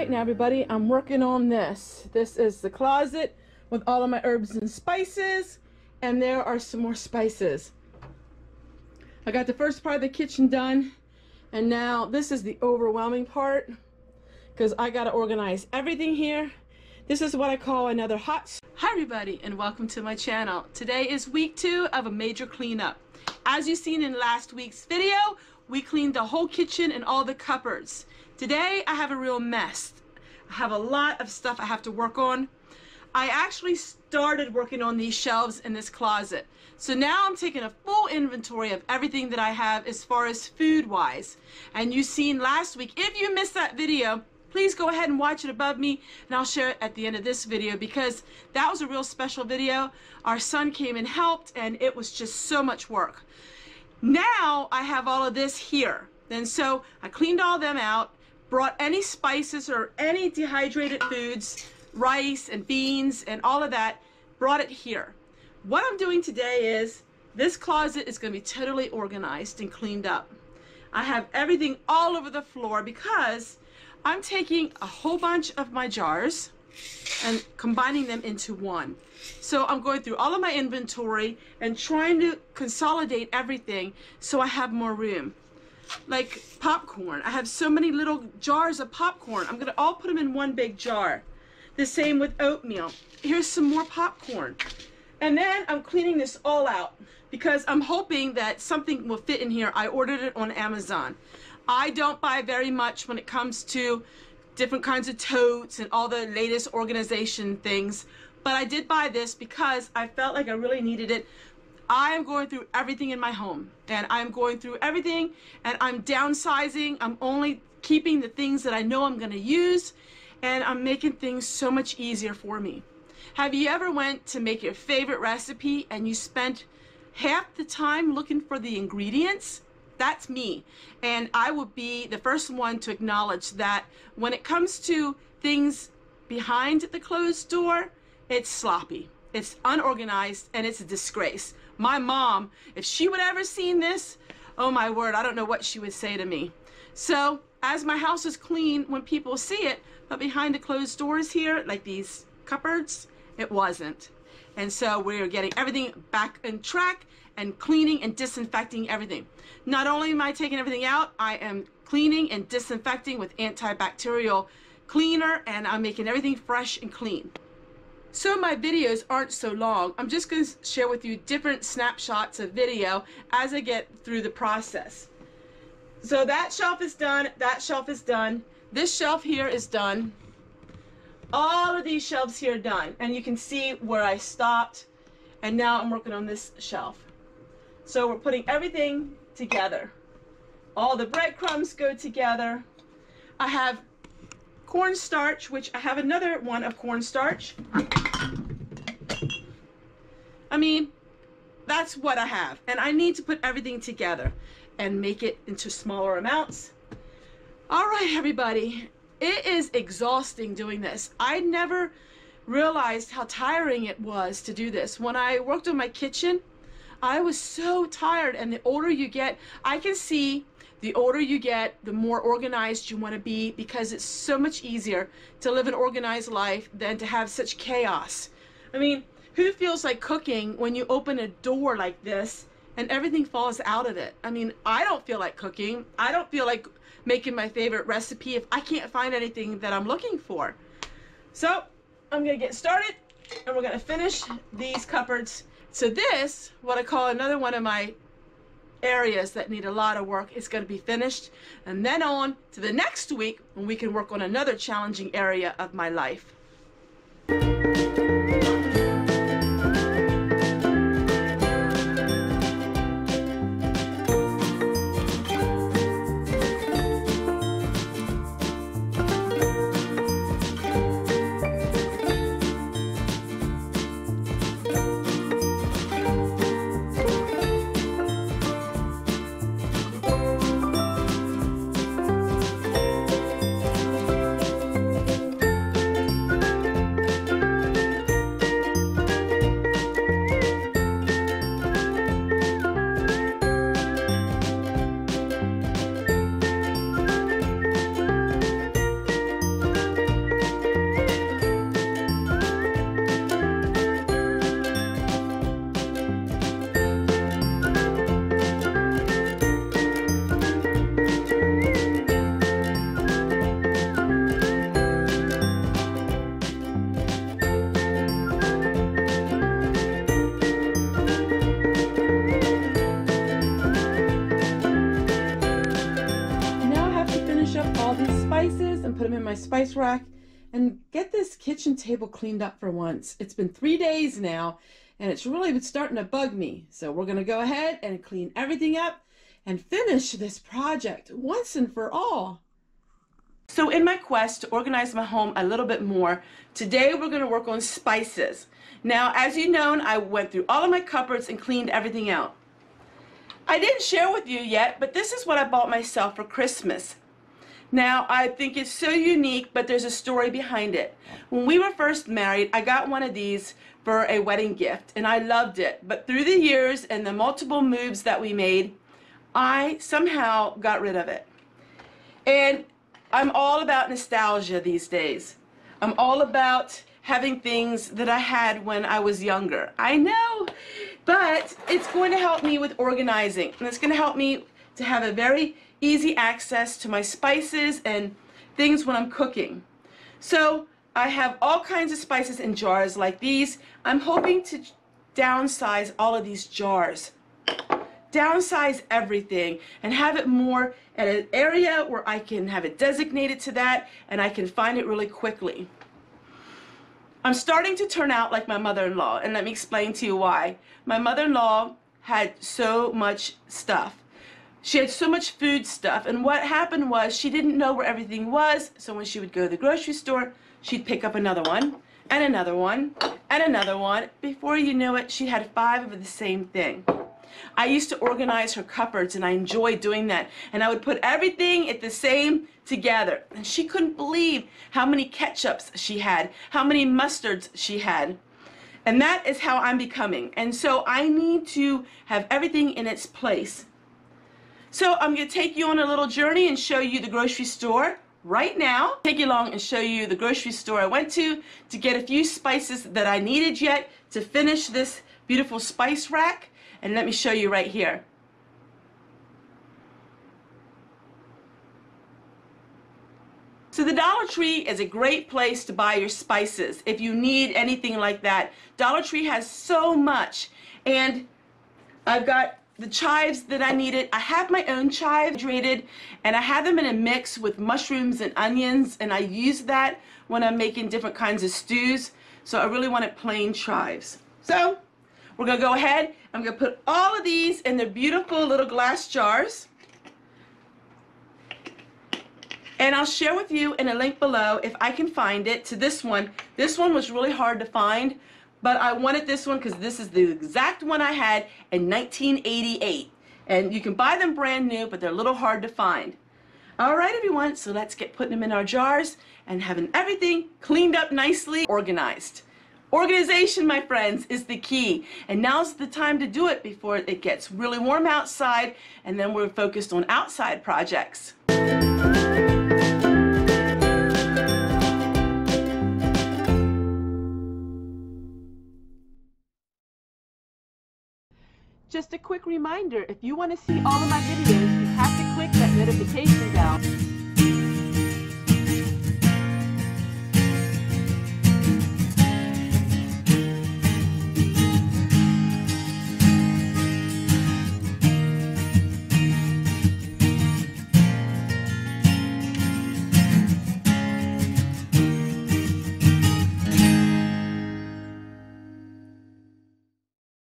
right now everybody I'm working on this. This is the closet with all of my herbs and spices and there are some more spices. I got the first part of the kitchen done and now this is the overwhelming part because I got to organize everything here. This is what I call another hot Hi everybody and welcome to my channel. Today is week two of a major cleanup. As you seen in last week's video we cleaned the whole kitchen and all the cupboards. Today I have a real mess. I have a lot of stuff I have to work on. I actually started working on these shelves in this closet. So now I'm taking a full inventory of everything that I have as far as food wise. And you seen last week, if you missed that video, please go ahead and watch it above me and I'll share it at the end of this video because that was a real special video. Our son came and helped and it was just so much work. Now I have all of this here. And so I cleaned all them out brought any spices or any dehydrated foods, rice and beans and all of that, brought it here. What I'm doing today is this closet is going to be totally organized and cleaned up. I have everything all over the floor because I'm taking a whole bunch of my jars and combining them into one. So I'm going through all of my inventory and trying to consolidate everything so I have more room like popcorn. I have so many little jars of popcorn. I'm gonna all put them in one big jar. The same with oatmeal. Here's some more popcorn. And then I'm cleaning this all out because I'm hoping that something will fit in here. I ordered it on Amazon. I don't buy very much when it comes to different kinds of totes and all the latest organization things. But I did buy this because I felt like I really needed it I am going through everything in my home and I'm going through everything and I'm downsizing. I'm only keeping the things that I know I'm going to use and I'm making things so much easier for me. Have you ever went to make your favorite recipe and you spent half the time looking for the ingredients? That's me. And I will be the first one to acknowledge that when it comes to things behind the closed door, it's sloppy. It's unorganized and it's a disgrace. My mom, if she would ever seen this, oh my word, I don't know what she would say to me. So as my house is clean when people see it, but behind the closed doors here, like these cupboards, it wasn't. And so we're getting everything back in track and cleaning and disinfecting everything. Not only am I taking everything out, I am cleaning and disinfecting with antibacterial cleaner and I'm making everything fresh and clean. So my videos aren't so long. I'm just going to share with you different snapshots of video as I get through the process. So that shelf is done. That shelf is done. This shelf here is done. All of these shelves here done. And you can see where I stopped. And now I'm working on this shelf. So we're putting everything together. All the breadcrumbs go together. I have cornstarch, which I have another one of cornstarch. I mean, that's what I have. And I need to put everything together and make it into smaller amounts. All right, everybody. It is exhausting doing this. I never realized how tiring it was to do this. When I worked on my kitchen, I was so tired. And the older you get, I can see the older you get, the more organized you want to be because it's so much easier to live an organized life than to have such chaos. I mean, who feels like cooking when you open a door like this and everything falls out of it? I mean, I don't feel like cooking. I don't feel like making my favorite recipe if I can't find anything that I'm looking for. So I'm going to get started and we're going to finish these cupboards. So this, what I call another one of my areas that need a lot of work is going to be finished and then on to the next week when we can work on another challenging area of my life. Spices and put them in my spice rack and get this kitchen table cleaned up for once. It's been three days now and it's really been starting to bug me. So we're going to go ahead and clean everything up and finish this project once and for all. So in my quest to organize my home a little bit more, today we're going to work on spices. Now, as you know, I went through all of my cupboards and cleaned everything out. I didn't share with you yet, but this is what I bought myself for Christmas. Now, I think it's so unique, but there's a story behind it. When we were first married, I got one of these for a wedding gift, and I loved it. But through the years and the multiple moves that we made, I somehow got rid of it. And I'm all about nostalgia these days. I'm all about having things that I had when I was younger. I know, but it's going to help me with organizing, and it's going to help me to have a very easy access to my spices and things when I'm cooking. So I have all kinds of spices in jars like these. I'm hoping to downsize all of these jars. Downsize everything and have it more at an area where I can have it designated to that and I can find it really quickly. I'm starting to turn out like my mother-in-law and let me explain to you why. My mother-in-law had so much stuff she had so much food stuff and what happened was she didn't know where everything was so when she would go to the grocery store she'd pick up another one and another one and another one. Before you knew it she had five of the same thing. I used to organize her cupboards and I enjoyed doing that and I would put everything at the same together. And she couldn't believe how many ketchups she had how many mustards she had. And that is how I'm becoming. And so I need to have everything in its place so I'm going to take you on a little journey and show you the grocery store right now. Take you along and show you the grocery store I went to to get a few spices that I needed yet to finish this beautiful spice rack. And let me show you right here. So the Dollar Tree is a great place to buy your spices if you need anything like that. Dollar Tree has so much and I've got the chives that I needed. I have my own chives hydrated and I have them in a mix with mushrooms and onions and I use that when I'm making different kinds of stews. So I really wanted plain chives. So we're going to go ahead. I'm to put all of these in their beautiful little glass jars. And I'll share with you in a link below if I can find it to this one. This one was really hard to find but I wanted this one because this is the exact one I had in 1988. And you can buy them brand new, but they're a little hard to find. All right, everyone, so let's get putting them in our jars and having everything cleaned up nicely, organized. Organization, my friends, is the key. And now's the time to do it before it gets really warm outside and then we're focused on outside projects. Just a quick reminder, if you want to see all of my videos, you have to click that notification bell